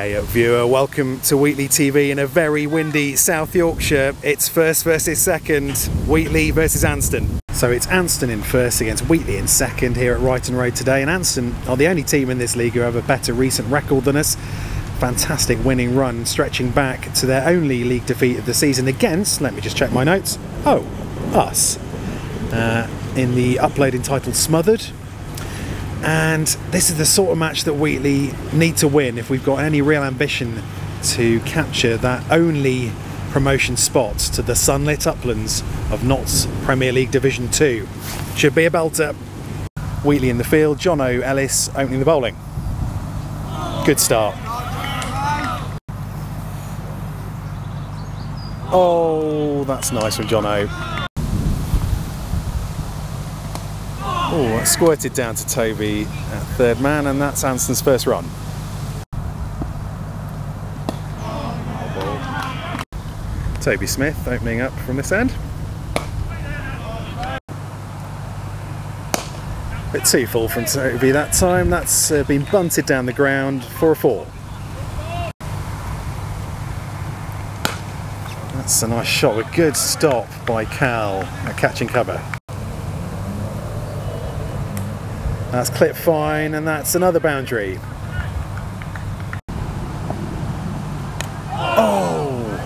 Hey uh, viewer, welcome to Wheatley TV in a very windy South Yorkshire. It's first versus second, Wheatley versus Anston. So it's Anston in first against Wheatley in second here at Ryton Road today and Anston are the only team in this league who have a better recent record than us. Fantastic winning run stretching back to their only league defeat of the season against, let me just check my notes, oh, us. Uh, in the upload entitled Smothered, and this is the sort of match that Wheatley need to win if we've got any real ambition to capture that only promotion spot to the sunlit uplands of Notts Premier League Division 2. Should be a belter. Wheatley in the field, John O. Ellis opening the bowling. Good start. Oh, that's nice from John O. Oh, squirted down to Toby at third man, and that's Anston's first run. Toby Smith opening up from this end. Bit too full from Toby that time. That's uh, been bunted down the ground for a four. That's a nice shot. A good stop by Cal at catching cover. That's clipped fine, and that's another boundary. Oh!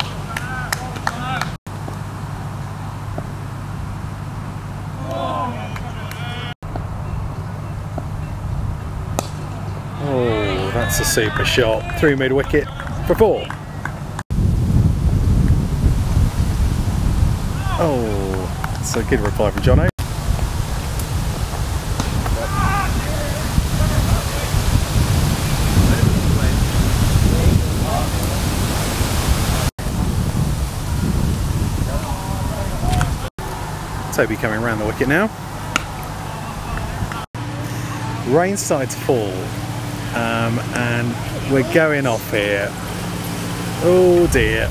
Oh, that's a super shot. Through mid wicket for four. Oh, that's a good reply from Jono. Toby coming around the wicket now. Rain to fall um, and we're going off here. Oh dear.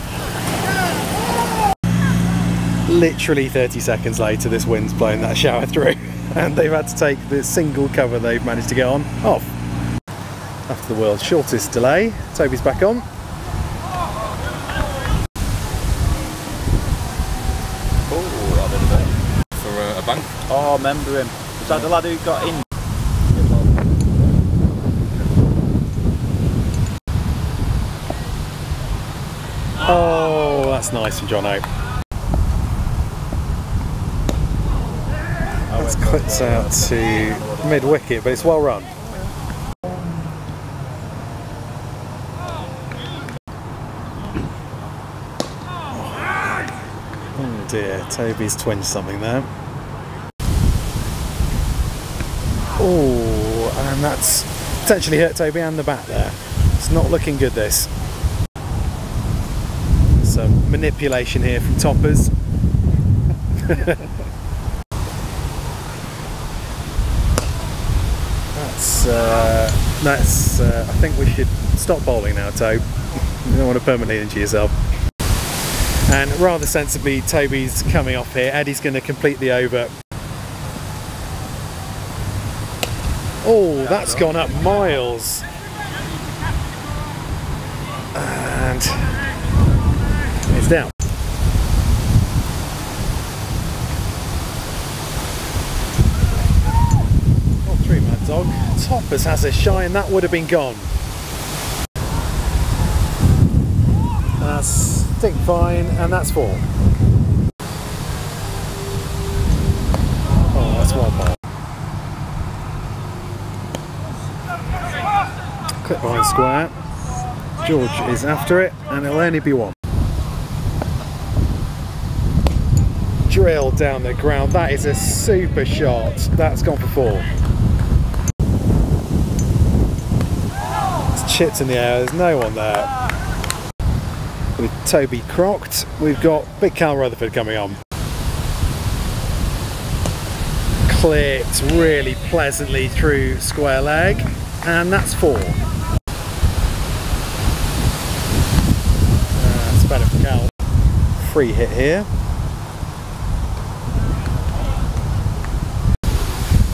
Literally 30 seconds later this wind's blown that shower through and they've had to take the single cover they've managed to get on off. After the world's shortest delay, Toby's back on. bank. Oh, I remember him. Was that the lad who got in? Oh, that's nice from John Oak. That's clipped out to mid wicket, but it's well run. Oh, oh dear, Toby's twinged something there. Oh, and that's potentially hurt Toby and the bat there. It's not looking good this. Some manipulation here from toppers. that's, uh, that's, uh, I think we should stop bowling now, Toby. you don't want to permanently injure yourself. And rather sensibly, Toby's coming off here. Eddie's going to complete the over. That's gone up miles. And it's down. Oh, three mad dog. Toppers has a shine, that would have been gone. That's stick fine, and that's four. Oh, that's one ball. Behind square. George is after it and it'll only be one. Drill down the ground. That is a super shot. That's gone for four. It's chipped in the air. There's no one there. With Toby crocked, we've got Big Cal Rutherford coming on. Clipped really pleasantly through square leg, and that's four. better for Cal. Free hit here.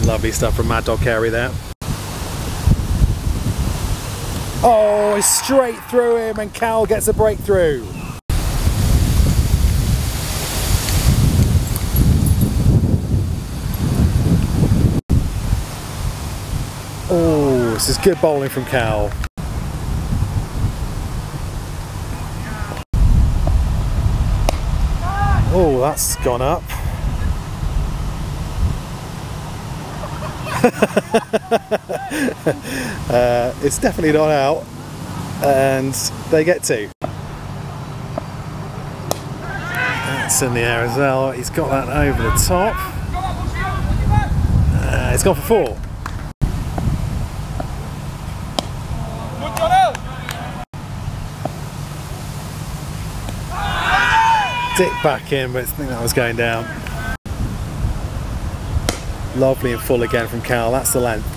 Lovely stuff from Mad Dog Carey there. Oh, straight through him, and Cal gets a breakthrough. Oh, this is good bowling from Cal. Oh, that's gone up. uh, it's definitely not out, and they get two. That's in the air as well. He's got that over the top. Uh, it's gone for four. Dick back in, but I think that was going down. Lovely and full again from Cal. That's the length.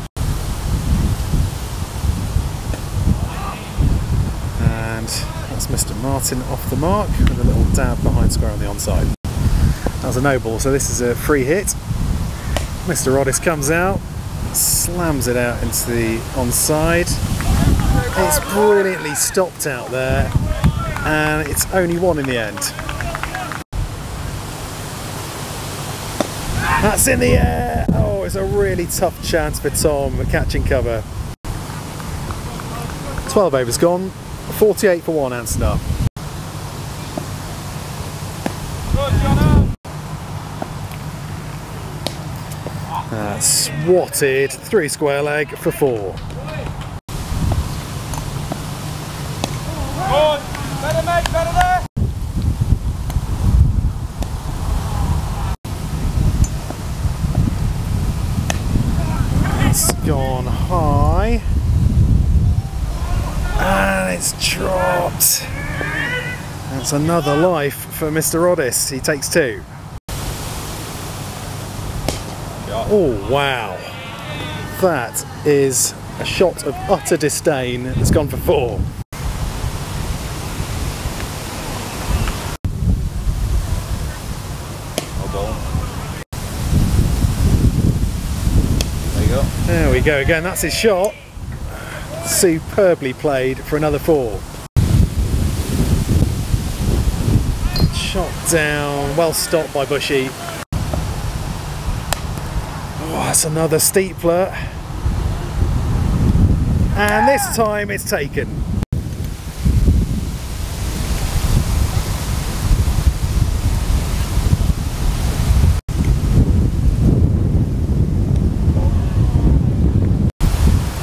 And that's Mr. Martin off the mark with a little dab behind square on the onside. That was a no ball, so this is a free hit. Mr. Oddis comes out, slams it out into the onside. It's brilliantly stopped out there, and it's only one in the end. That's in the air. Oh, it's a really tough chance for Tom catching cover. 12 overs gone. 48 for one, Anstar. Uh, swatted three square leg for four. Better, mate, better there. It's gone high. And it's dropped. That's another life for Mr. Oddis. He takes two. Oh, wow. That is a shot of utter disdain that's gone for four. There you go. There we go again, that's his shot. Superbly played for another four. Shot down, well stopped by Bushy. Oh, that's another steepler. And this time it's taken.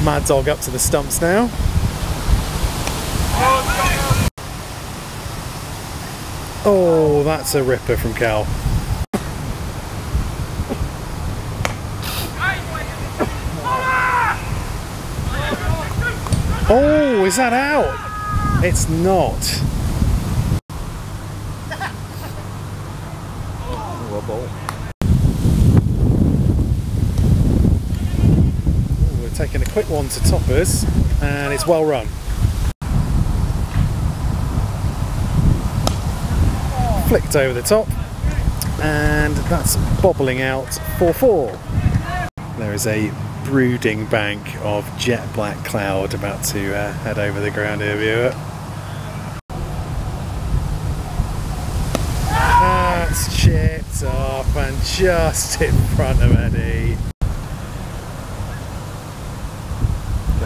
Mad Dog up to the stumps now. Oh, that's a ripper from Cal. Oh, is that out? It's not. Ball. Ooh, We're taking a quick one to toppers, and it's well run. Flicked over the top, and that's bobbling out 4 4. There is a brooding bank of jet black cloud about to uh, head over the ground here, viewer. That's chipped off and just in front of Eddie.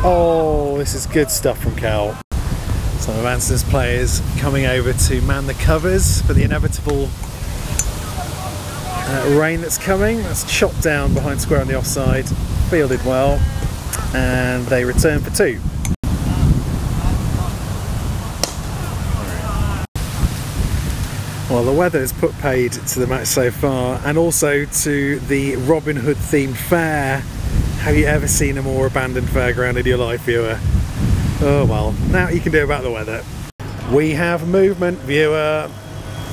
Oh, this is good stuff from Cal. Some of Anston's players coming over to man the covers for the inevitable uh, rain that's coming. That's chopped down behind square on the offside, fielded well, and they return for two. Well, the weather has put paid to the match so far, and also to the Robin Hood themed fair. Have you ever seen a more abandoned fairground in your life, viewer? Oh well, now you can do about the weather. We have movement, viewer.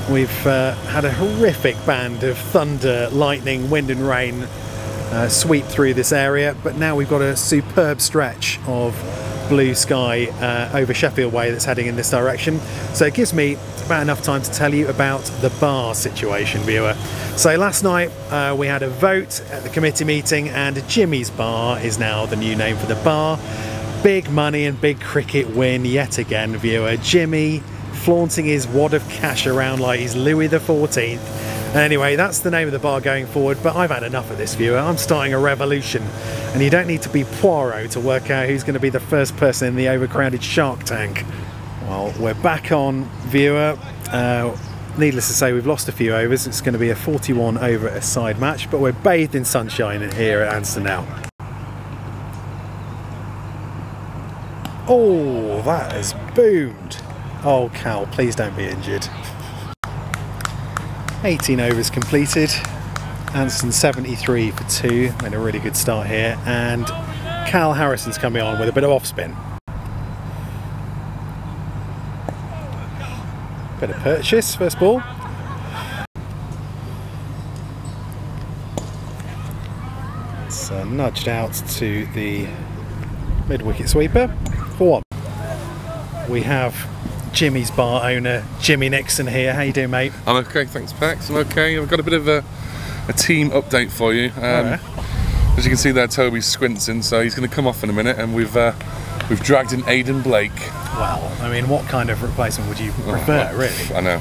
We've uh, had a horrific band of thunder, lightning, wind, and rain uh, sweep through this area, but now we've got a superb stretch of blue sky uh, over Sheffield Way that's heading in this direction. So it gives me about enough time to tell you about the bar situation, viewer. So last night uh, we had a vote at the committee meeting, and Jimmy's Bar is now the new name for the bar. Big money and big cricket win yet again, viewer. Jimmy flaunting his wad of cash around like he's Louis 14th. Anyway, that's the name of the bar going forward, but I've had enough of this, viewer. I'm starting a revolution, and you don't need to be Poirot to work out who's going to be the first person in the overcrowded Shark Tank. Well, we're back on, viewer. Uh, needless to say, we've lost a few overs. It's going to be a 41 over a side match, but we're bathed in sunshine here at Anston now. Oh, that has boomed. Oh, Cal, please don't be injured. 18 overs completed. Anston 73 for two. Made a really good start here. And Cal Harrison's coming on with a bit of off spin. Bit of purchase, first ball. It's uh, nudged out to the mid wicket sweeper one. We have Jimmy's bar owner, Jimmy Nixon here. How you doing, mate? I'm okay, thanks, Pax. I'm okay. I've got a bit of a, a team update for you. Um, Alright. As you can see there, Toby's squinting, so he's going to come off in a minute, and we've uh, we've dragged in Aidan Blake. Well, I mean, what kind of replacement would you Oh, prefer, well, really? I know.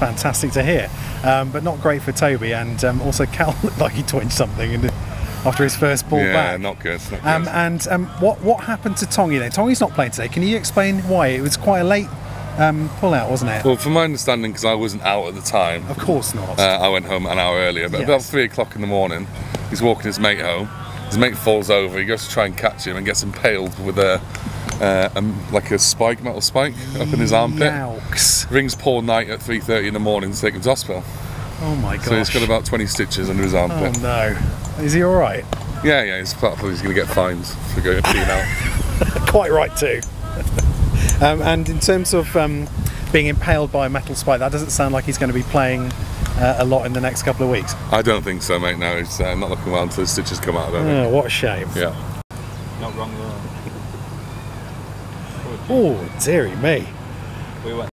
Fantastic to hear. Um, but not great for Toby, and um, also Cal looked like he twinged something in the, after his first ball yeah, back. not good. Not good. Um, and um, what what happened to Tongy then? Tongy's not playing today. Can you explain why? It was quite a late um, pull out, wasn't it? well, from my understanding, because I wasn't out at the time, of course not. uh, I went home an hour earlier. But Yes. about three o'clock in the morning, he's walking his mate home. His mate falls over. He goes to try and catch him and gets impaled with a uh, um, like a spike, metal spike, up in his armpit. Yowks. Rings Paul Knight at 3.30 in the morning to take him to hospital. Oh my god. So he's got about 20 stitches under his armpit. Oh no. Is he all right? Yeah, yeah, he's probably he's going to get fines for going to clean out. Quite right too. um, and in terms of um, being impaled by a metal spike, that doesn't sound like he's going to be playing uh, a lot in the next couple of weeks. I don't think so, mate. No, he's uh, not looking well until the stitches come out. I don't Oh, what a shame. Yeah. Not wrong though. Oh, dearie me. We went.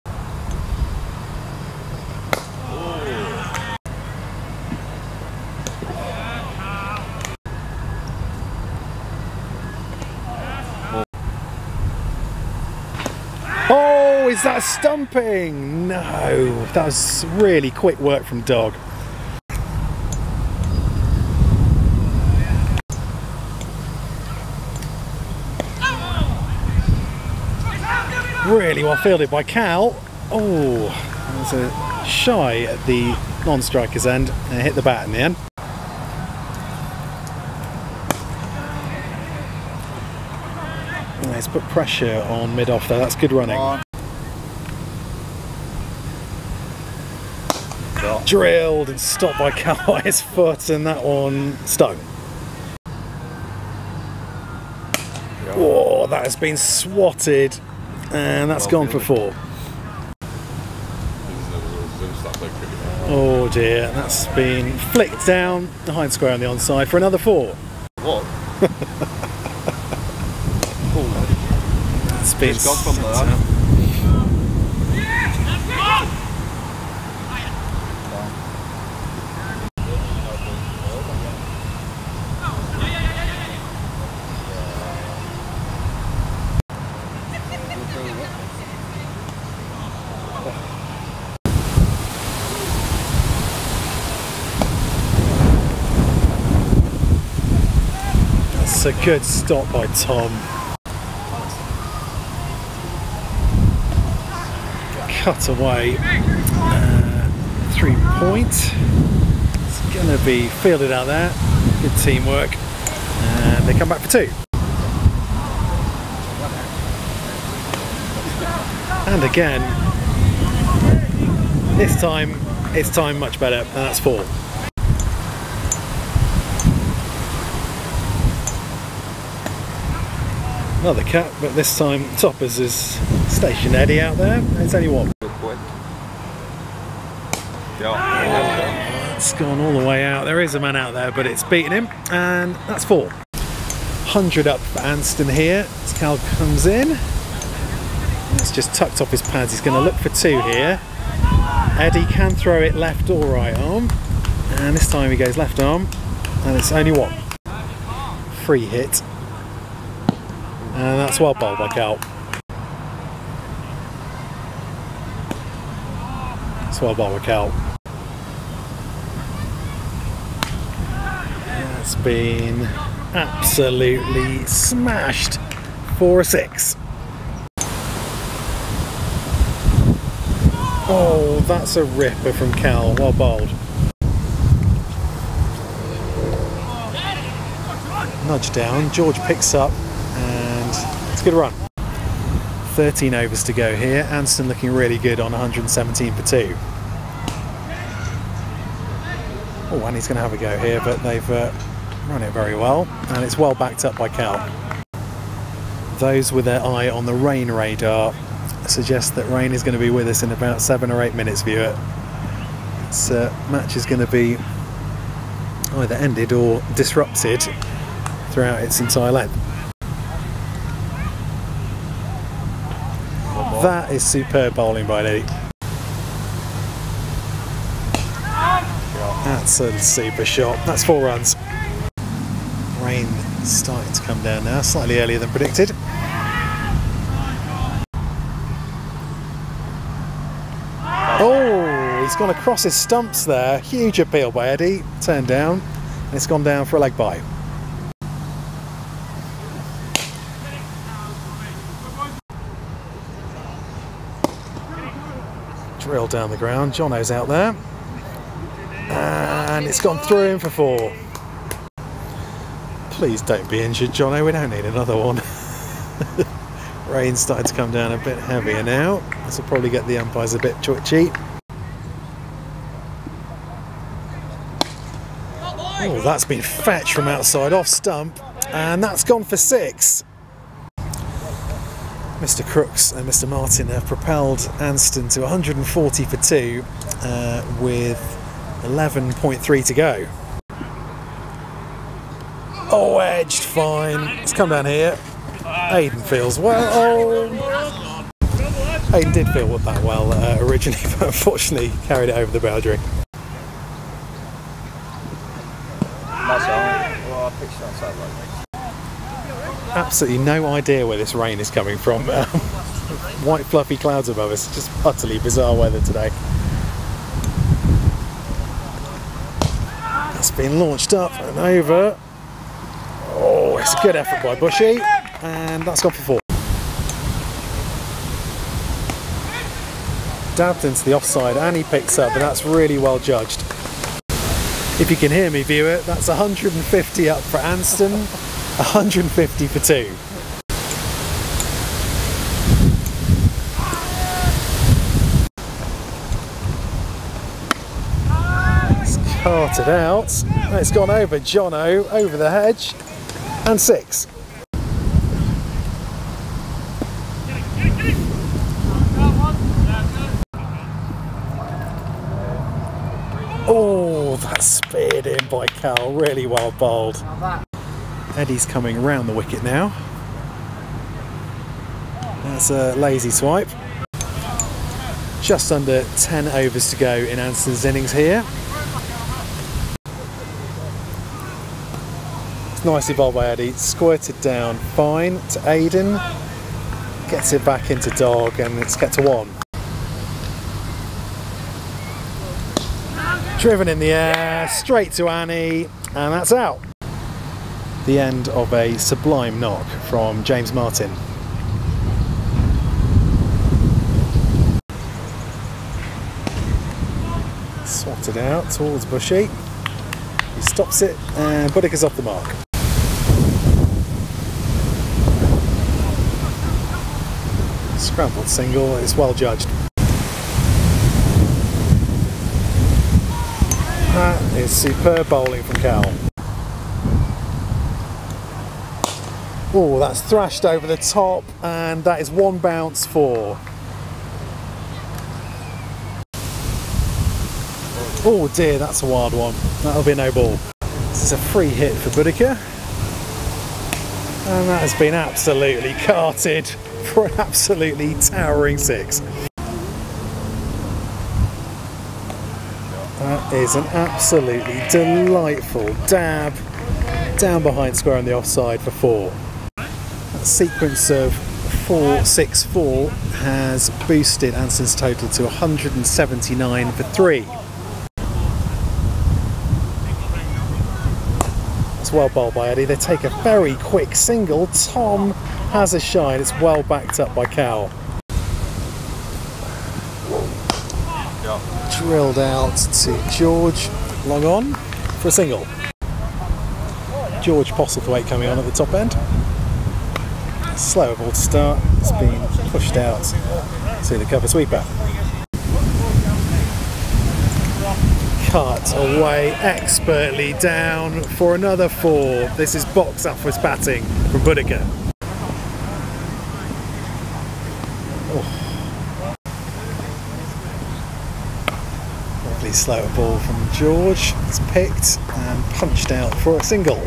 Oh, is that stumping? No, that was really quick work from Dog. Really well fielded by Cal. Oh, that was a shy at the non-striker's end and hit the bat in the end. Let's put pressure on mid-off there. That's good running. Drilled and stopped by Calway's foot, and that one stung. Oh, that has been swatted, and that's gone for four. Oh dear, that's been flicked down behind square on the onside for another four. What? It's been It's gone from there. Good stop by Tom. Cut away. Uh, three point. It's going to be fielded out there. Good teamwork. And they come back for two. And again, this time it's time much better, and that's four. Another cut, but this time Toppers is Station Eddie out there. It's only one. Good quick. Yeah. It's gone all the way out. There is a man out there, but it's beaten him, and that's four. 100 up for Anston here as Cal comes in. It's just tucked off his pads. He's going to look for two here. Eddie can throw it left or right arm, and this time he goes left arm, and it's only one. Free hit. And that's well bowled by Cal. That's bowled by Cal. That's been absolutely smashed for a six. Oh, that's a ripper from Cal. Well bowled. Nudge down. George picks up it's a good run. 13 overs to go here. Anston looking really good on 117 for two. Oh, and he's going to have a go here, but they've uh, run it very well, and it's well backed up by Cal. Those with their eye on the rain radar suggest that rain is going to be with us in about seven or eight minutes, viewer. This uh, match is going to be either ended or disrupted throughout its entire length. That is superb bowling by Eddie. That's a super shot. That's four runs. Rain starting to come down now, slightly earlier than predicted. Oh, he's gone across his stumps there. Huge appeal by Eddie. Turned down. And it's gone down for a leg bye. Drill down the ground. Jono's out there. And it's gone through him for four. Please don't be injured, Jono. We don't need another one. Rain's started to come down a bit heavier now. This will probably get the umpires a bit twitchy. Oh, that's been fetched from outside off stump, and that's gone for six. Mr. Crooks and Mr. Martin have propelled Anston to 140 for two uh, with 11.3 to go. Oh, edged, fine. Let's come down here. Aiden feels well. Oh. Aiden did feel that well uh, originally, but unfortunately carried it over the boundary. That's all. Well, I pitched outside like Absolutely no idea where this rain is coming from. Um, white fluffy clouds above us. Just utterly bizarre weather today. That's been launched up and over. Oh, it's a good effort by Bushy. And that's gone for four. Dabbed into the offside and he picks up, and that's really well judged. If you can hear me, viewer, that's 150 up for Anston, 150 for two. Carted out. It's gone over Jono, over the hedge, and six. Oh, that's speared in by Cal. Really well bowled. Eddie's coming around the wicket now. That's a lazy swipe. Just under 10 overs to go in Anston's innings here. It's nicely bowled by Eddie. Squirted down fine to Aiden. Gets it back into dog and it's kept to one. Driven in the air, straight to Annie, and that's out. The end of a sublime knock from James Martin. Swatted out towards Bushy. He stops it, and Buddick is off the mark. Scrambled single, it's well judged. That is superb bowling from Cal. Oh, that's thrashed over the top, and that is one bounce for. Oh dear, that's a wild one. That'll be no ball. This is a free hit for Boudica. And that has been absolutely carted for an absolutely towering six. That is an absolutely delightful dab down behind square on the offside for four. Sequence of 4 6 4 has boosted Anston's total to 179 for 3. It's well bowled by Eddie. They take a very quick single. Tom has a shine. It's well backed up by Cal. Drilled out to George. Long on for a single. George Postlethwaite coming on at the top end. Slower ball to start. It's been pushed out to the cover sweeper. Cut away expertly down for another four. This is box upwards batting from Boudicca. Oh. Lovely slower ball from George. It's picked and punched out for a single.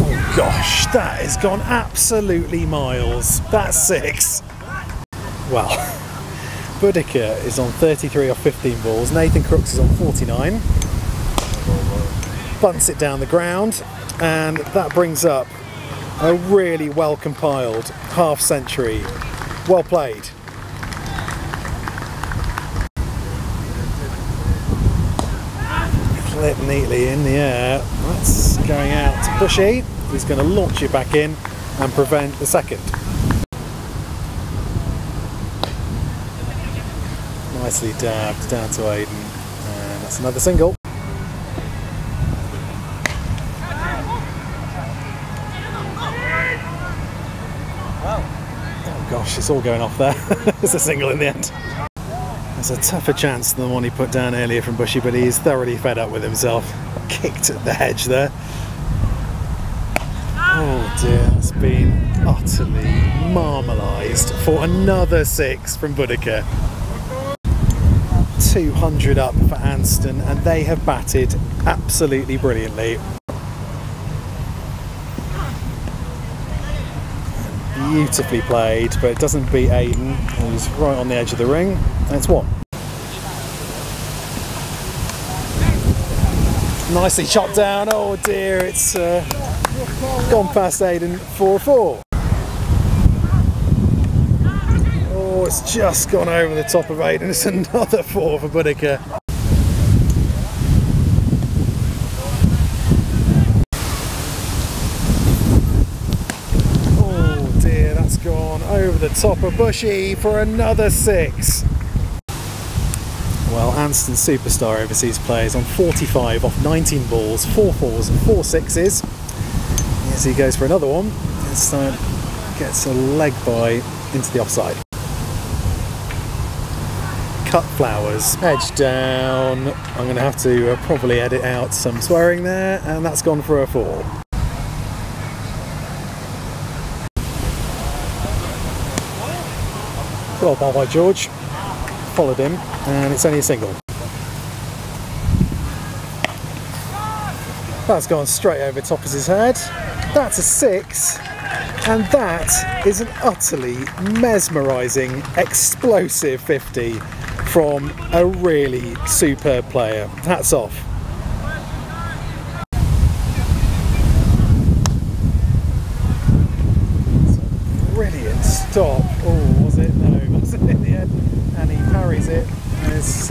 Oh gosh, that has gone absolutely miles. That's six. Well, Boudicca is on 33 off 15 balls. Nathan Crooks is on 49. Bunts it down the ground, and that brings up a really well compiled half century. Well played. Clip neatly in the air. That's going out to Bushy. He's going to launch it back in and prevent the second. Nicely dabbed down to Aiden. And that's another single. Oh gosh, it's all going off there. it's a single in the end. There's a tougher chance than the one he put down earlier from Bushy, but he's thoroughly fed up with himself. Kicked at the hedge there. Dear, that's been utterly marmalised for another six from Boudicca. 200 up for Anston, and they have batted absolutely brilliantly. Beautifully played, but it doesn't beat Aiden, who's right on the edge of the ring. It's one. Nicely chopped down. Oh dear, it's uh, gone past Aiden 4 4. Oh, it's just gone over the top of Aiden. It's another 4 for Boudicca. Oh dear, that's gone over the top of Bushy for another 6. Well, Anston superstar overseas players on 45 off 19 balls, 4 fours and 4 sixes. As he goes for another one, this time gets a leg by into the offside. Cut flowers, edge down. I'm going to have to uh, probably edit out some swearing there, and that's gone for a 4. Well ball by George followed him, and it's only a single. That's gone straight over top of his head. That's a six, and that is an utterly mesmerising, explosive 50 from a really superb player. Hats off. Brilliant stop. Oh, was it? No, it wasn't in the end. And he parries it. And it's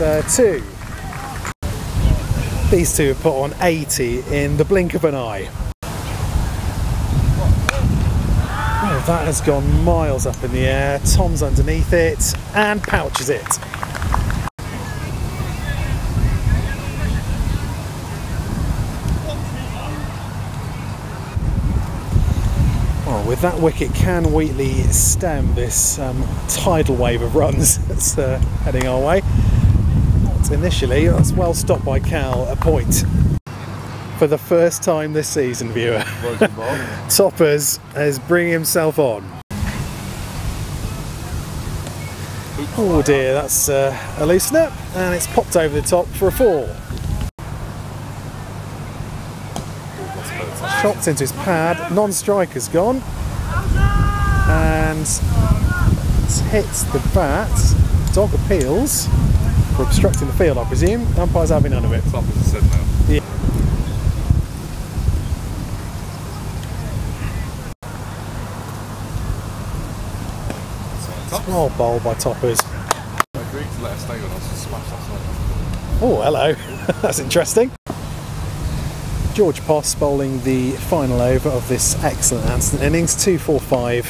These two have put on 80 in the blink of an eye. Oh, that has gone miles up in the air. Tom's underneath it and pouches it. Well, with that wicket, can Wheatley stem this um, tidal wave of runs that's uh, heading our way? Initially, that's well stopped by Cal, a point. For the first time this season, viewer, Toppers is bringing himself on. Oh dear, that's uh, a loosener, and it's popped over the top for a four. Chopped into his pad, non-striker's gone, and it's hit the bat. Dog appeals for obstructing the field, I presume. The umpire's having none of it. Top of the now. Yeah. Small bowl by toppers. I agreed to let us stay with us and smash that side. Oh, hello. That's interesting. George Poss bowling the final over of this excellent Anston innings. 245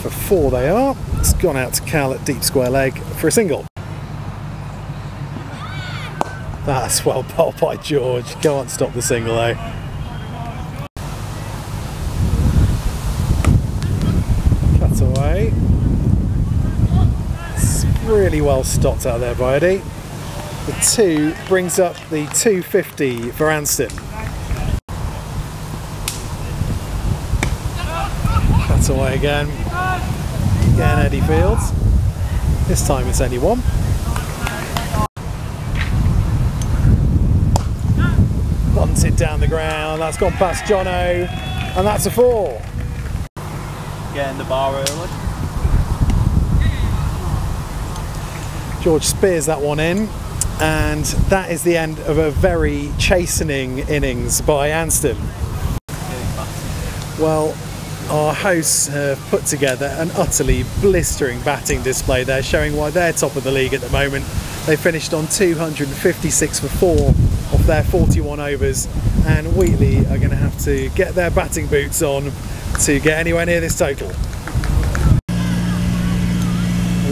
for four they are. It's gone out to Cal at deep square leg for a single. That's well bowled by George. Can't stop the single though. Cut away. It's really well stopped out there by Eddie. The two brings up the 250 for Anston. Cut away again. Again, Eddie Fields. This time it's only one. Bunted down the ground. That's gone past Jono, and that's a four. Getting the bar early. George spears that one in, and that is the end of a very chastening innings by Anston. Well, our hosts have put together an utterly blistering batting display there, showing why they're top of the league at the moment. They finished on 256 for four of their 41 overs, and Wheatley are going to have to get their batting boots on to get anywhere near this total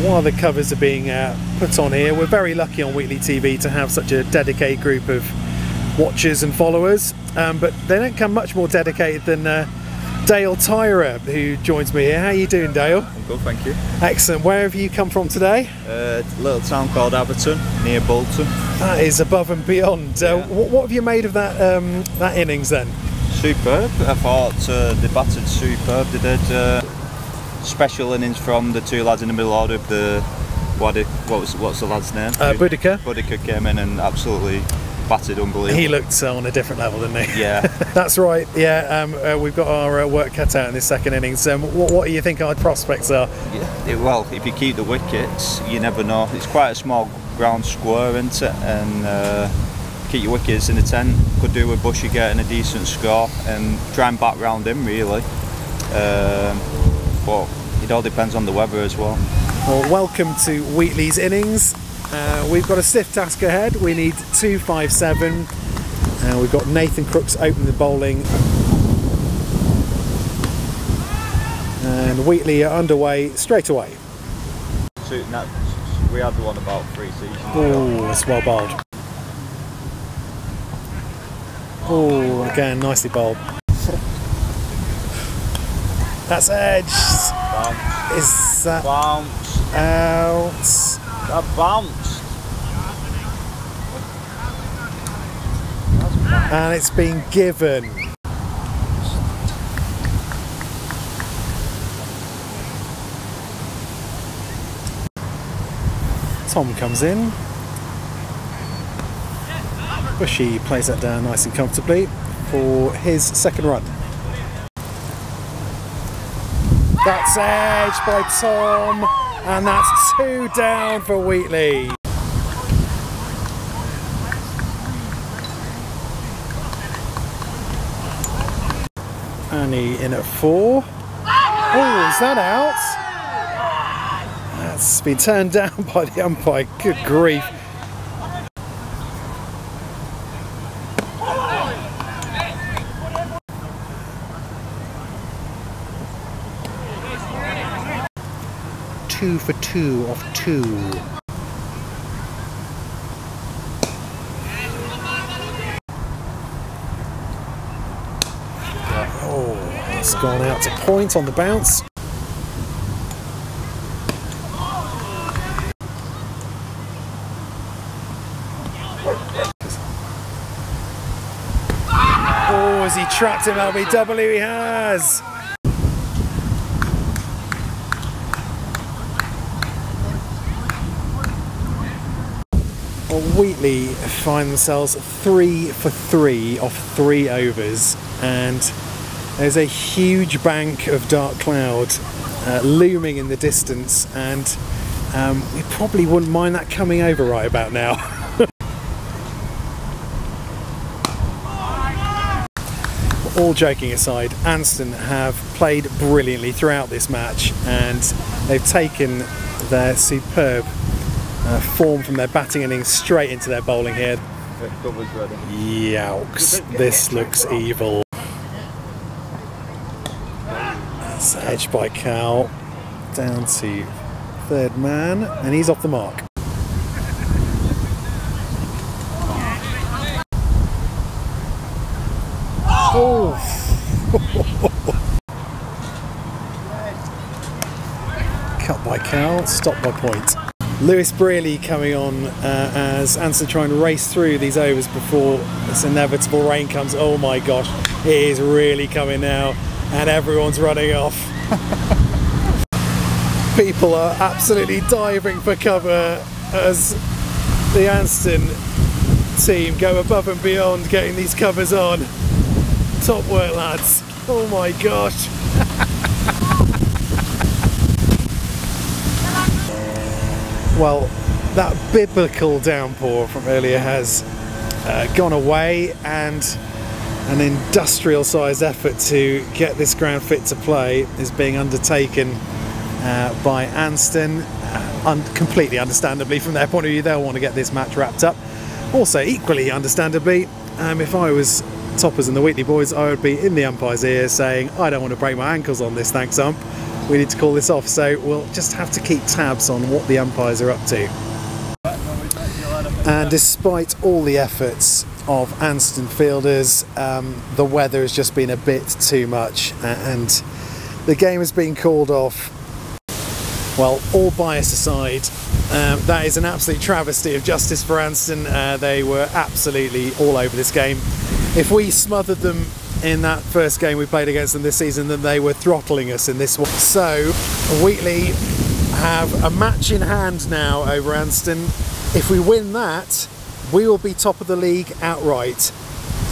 while the covers are being uh, put on here, we're very lucky on Wheatley TV to have such a dedicated group of watchers and followers. Um, but they don't come much more dedicated than uh, Dale Tyra, who joins me here. How are you doing, Dale? I'm good, thank you. Excellent. Where have you come from today? Uh, a little town called Atherton, near Bolton. That is above and beyond. Uh, what, what have you made of that um, that innings then? Superb. I thought uh, they batted superb. They did uh, special innings from the two lads in the middle order. Of the what, what was what's the lad's name? Uh, Boudica. Boudica came in and absolutely batted unbelievable. He looked uh, on a different level, didn't he? yeah. That's right. Yeah, um, uh, we've got our uh, work cut out in this second innings. Um, what, what do you think our prospects are? Yeah, it- well, if you keep the wickets, you never know. It's quite a small ground square, isn't it? And uh, keep your wickets in the ten. Could do with Bushy getting a decent score and try and back round him really. Um, but it all depends on the weather as well. Well, welcome to Wheatley's innings. Uh, we've got a stiff task ahead. We need 257. Uh, we've got Nathan Crooks opening the bowling. And Wheatley are underway straight away. So, that, we had the one about three seasons ago. Oh, it's well bowled. Oh, again, nicely bowled. That's edge. Is that bounce, out? That bounce. And it's been given. Tom comes in. Bushy plays that down nice and comfortably for his second run. That's edge by Tom, and that's two down for Wheatley. Annie in at four. Oh, is that out? That's been turned down by the umpire. Good grief. Two of two. Oh, it's gone out to point on the bounce. Oh, has he trapped him, LBW? He has. Wheatley find themselves three for three off three overs, and there's a huge bank of dark cloud uh, looming in the distance, and um, we probably wouldn't mind that coming over right about now. all joking aside, Anston have played brilliantly throughout this match, and They've taken their superb uh, form from their batting innings straight into their bowling here. Yowks, this looks evil. That's edged by Cal. Down to third man, and he's off the mark. Cut by Cal, stop by point. Lewis Brearley coming on uh, as Anston trying to race through these overs before this inevitable rain comes. Oh my gosh, it is really coming now, and everyone's running off. People are absolutely diving for cover as the Anston team go above and beyond getting these covers on. Top work, lads. Oh my gosh. well, that biblical downpour from earlier has uh, gone away, and an industrial sized effort to get this ground fit to play is being undertaken uh, by Anston. Uh, un- completely understandably, from their point of view, they'll want to get this match wrapped up. Also, equally understandably, um, if I was toppers and the Wheatley boys, I would be in the umpire's ear saying, I don't want to break my ankles on this, thanks, ump. We need to call this off. So we'll just have to keep tabs on what the umpires are up to. And despite all the efforts of Anston fielders, um, the weather has just been a bit too much, and the game has been called off. Well, all bias aside, um, that is an absolute travesty of justice for Anston. Uh, they were absolutely all over this game. If we smothered them in that first game we played against them this season, then they were throttling us in this one. So, Wheatley have a match in hand now over Anston. If we win that, we will be top of the league outright.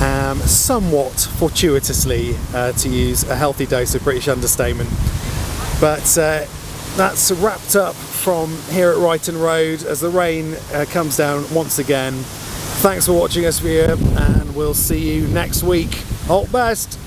Um, somewhat fortuitously, uh, to use a healthy dose of British understatement. But uh, that's wrapped up from here at Brighton Road as the rain uh, comes down once again. Thanks for watching us, viewer, and we'll see you next week. All best.